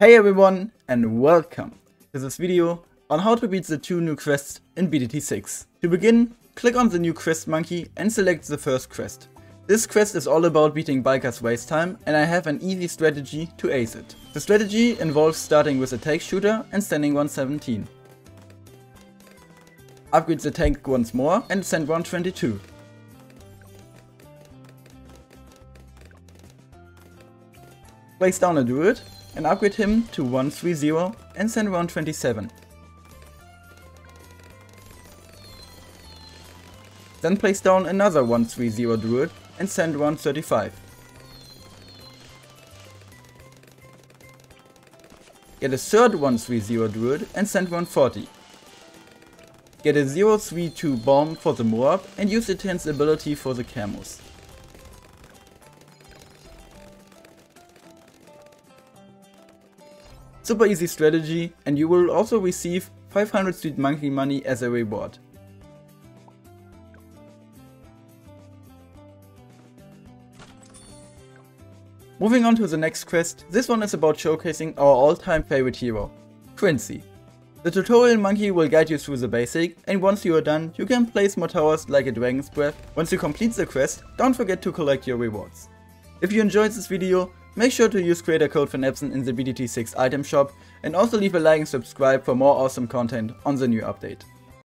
Hey everyone and welcome to this video on how to beat the two new quests in BTD6. To begin, click on the new quest monkey and select the first quest. This quest is all about beating Bikers waste time and I have an easy strategy to ace it. The strategy involves starting with a tack shooter and standing 117. Upgrade the tack once more and send 122. Place down a druid and upgrade him to 130 and send 127. Then place down another 130 druid and send 135. Get a third 130 druid and send 140. Get a 032 bomb for the Moab and use the Ten's ability for the camos. Super easy strategy and you will also receive 500 Street Monkey money as a reward. Moving on to the next quest, this one is about showcasing our all-time favorite hero, Quincy. The tutorial monkey will guide you through the basic, and once you are done, you can place more towers like a Dragon's Breath. Once you complete the quest, don't forget to collect your rewards. If you enjoyed this video, Make sure to use creator code for FynnEbsen in the BTD6 item shop and also leave a like and subscribe for more awesome content on the new update.